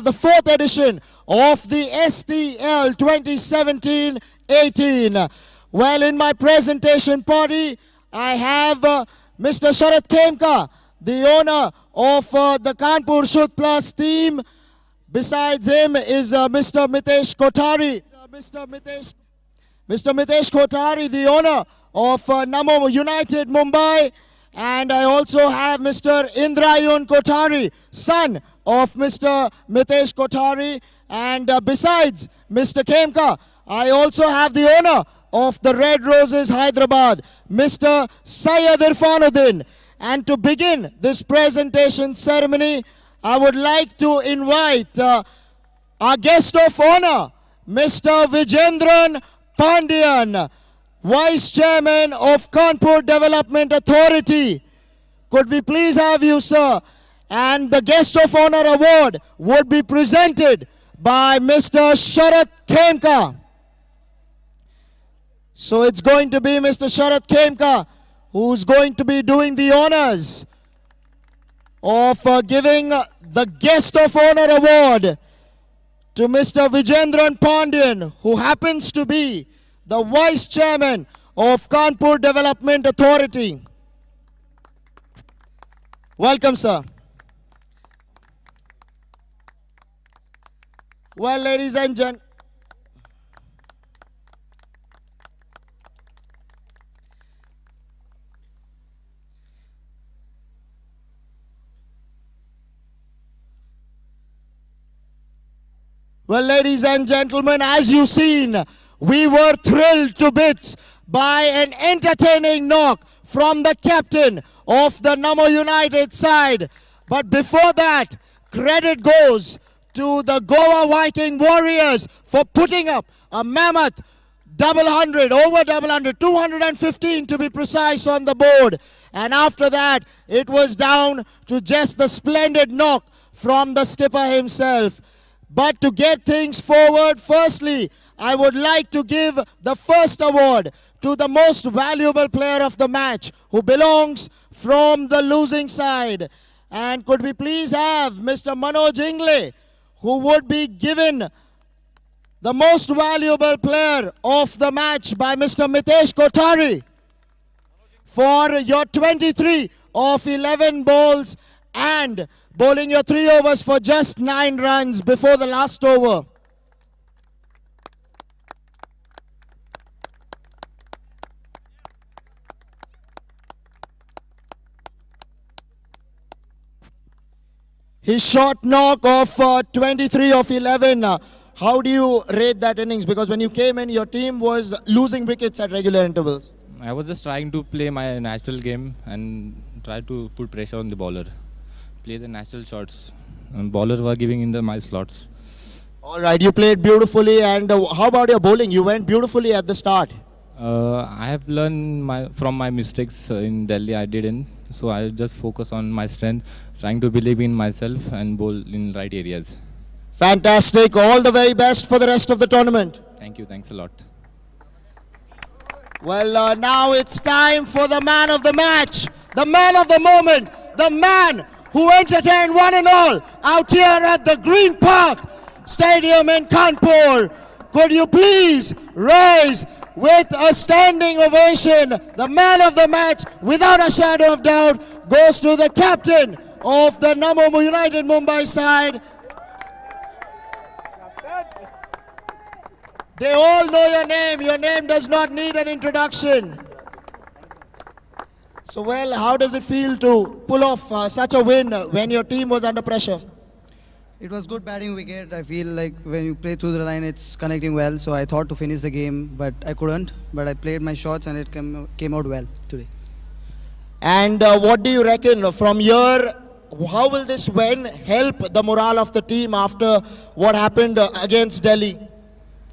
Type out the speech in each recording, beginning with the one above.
the fourth edition of the STL 2017-18. Well, in my presentation party, I have uh, Mr. Sharat Khemka, the owner of uh, the Kanpur Shud Plus team. Besides him is uh, Mr. Mitesh Kotari. Mr. Mitesh Mr. Mitesh Kotari, the owner of uh, Namo United Mumbai. And I also have Mr. Indrayun Kotari, son of Mr. Mitesh Kotari. And uh, besides Mr. Khemka, I also have the owner of the Red Roses Hyderabad, Mr. Syed Irfanuddin. And to begin this presentation ceremony, I would like to invite uh, our guest of honor, Mr. Vijendran Pandian, Vice Chairman of Kanpur Development Authority. Could we please have you, sir? And the Guest of Honor Award would be presented by Mr. Sharat Khemka. So it's going to be Mr. Sharat Khemka who's going to be doing the honors of uh, giving the Guest of Honor Award to Mr. Vijendran Pandian, who happens to be the Vice Chairman of Kanpur Development Authority. Welcome, sir. Well, ladies and gentlemen, Well, ladies and gentlemen, as you've seen, we were thrilled to bits by an entertaining knock from the captain of the Namo United side. But before that, credit goes to the Goa Viking Warriors for putting up a mammoth double hundred, over double hundred, 215 to be precise on the board. And after that, it was down to just the splendid knock from the skipper himself. But to get things forward, firstly, I would like to give the first award to the most valuable player of the match who belongs from the losing side. And could we please have Mr. Manoj Ingle, who would be given the most valuable player of the match by Mr. Mitesh Kotari for your 23 of 11 balls and bowling your three overs for just nine runs before the last over. His short knock of uh, 23 of 11. Uh, how do you rate that innings? Because when you came in, your team was losing wickets at regular intervals. I was just trying to play my natural game and try to put pressure on the bowler. Play the natural shots. And bowlers were giving in the my slots. All right, you played beautifully. And uh, how about your bowling? You went beautifully at the start. Uh, I have learned my, from my mistakes uh, in Delhi. I didn't. So I just focus on my strength, trying to believe in myself and bowl in right areas. Fantastic. All the very best for the rest of the tournament. Thank you. Thanks a lot. Well, uh, now it's time for the man of the match, the man of the moment, the man who entertained one and all out here at the Green Park Stadium in Kanpur. Could you please raise with a standing ovation the man of the match, without a shadow of doubt, goes to the captain of the Namo United Mumbai side. They all know your name. Your name does not need an introduction. So, well, how does it feel to pull off uh, such a win when your team was under pressure? It was good batting wicket. I feel like when you play through the line, it's connecting well. So I thought to finish the game, but I couldn't. But I played my shots and it came, came out well today. And uh, what do you reckon from here? How will this win help the morale of the team after what happened uh, against Delhi?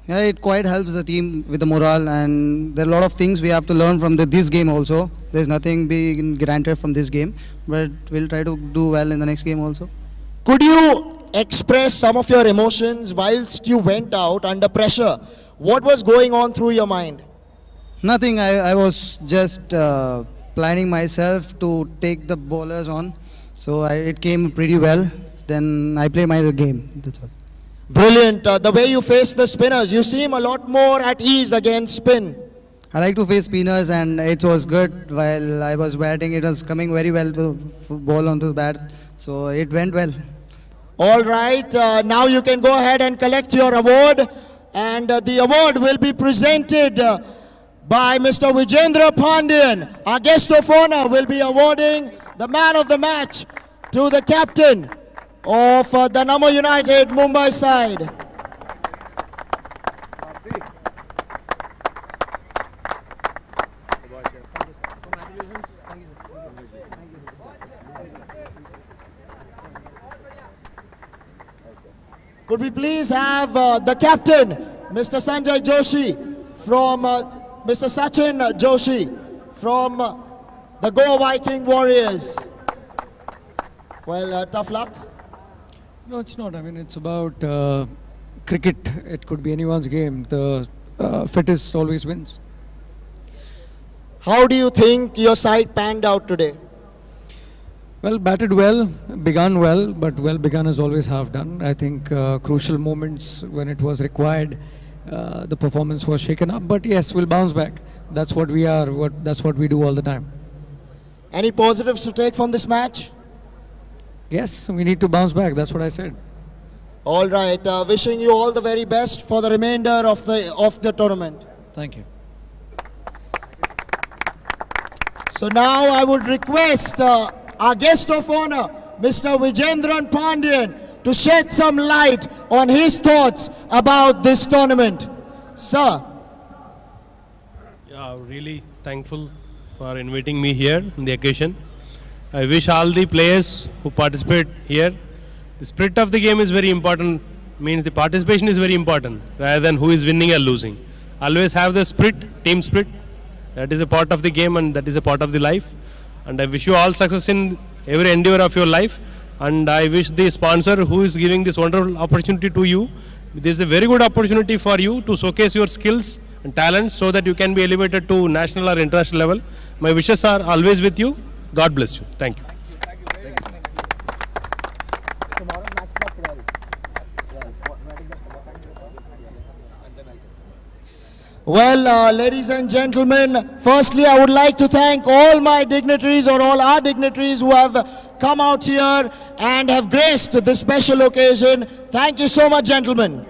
Yeah, it quite helps the team with the morale, and there are a lot of things we have to learn from the, this game also. There's nothing being granted from this game, but we'll try to do well in the next game also. Could you express some of your emotions whilst you went out under pressure? What was going on through your mind? Nothing. I, I was just uh, planning myself to take the bowlers on, so I, it came pretty well. then I play my game. That's all. Brilliant. Uh, the way you face the spinners, you seem a lot more at ease against spin. I like to face spinners, and it was good while I was batting. It was coming very well to ball onto the bat, so it went well. All right, uh, now you can go ahead and collect your award, and uh, the award will be presented uh, by Mr. Vijendra Pandian. Our guest of honor will be awarding the man of the match to the captain of uh, the Namo United Mumbai side. Could we please have uh, the captain, Mr. Sanjay Joshi, from uh, Mr. Sachin Joshi, from uh, the Goa Viking Warriors. Well, uh, tough luck. No, it's not. I mean, it's about uh, cricket. It could be anyone's game. The uh, fittest always wins. How do you think your side panned out today? Well, batted well, begun well, but well begun is always half done. I think uh, crucial moments when it was required, uh, the performance was shaken up. But yes, we'll bounce back. That's what we are. What that's what we do all the time. Any positives to take from this match? Yes, we need to bounce back. That's what I said. All right. Uh, wishing you all the very best for the remainder of the of the tournament. Thank you. So now I would request uh, our guest of honor, Mr. Vijendran Pandian, to shed some light on his thoughts about this tournament. Sir. Yeah, really thankful for inviting me here on the occasion. I wish all the players who participate here, the spirit of the game is very important, means the participation is very important rather than who is winning or losing. Always have the spirit, team spirit. That is a part of the game and that is a part of the life. And I wish you all success in every endeavor of your life. And I wish the sponsor who is giving this wonderful opportunity to you, this is a very good opportunity for you to showcase your skills and talents so that you can be elevated to national or international level. My wishes are always with you. God bless you. Thank you. Well, uh, ladies and gentlemen, firstly, I would like to thank all my dignitaries or all our dignitaries who have come out here and have graced this special occasion. Thank you so much, gentlemen.